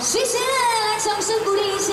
谢谢来掌声鼓励一下。